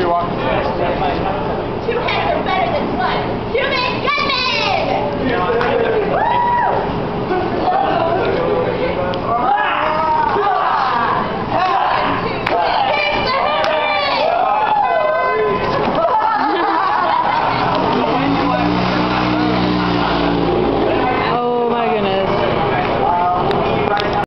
you guys,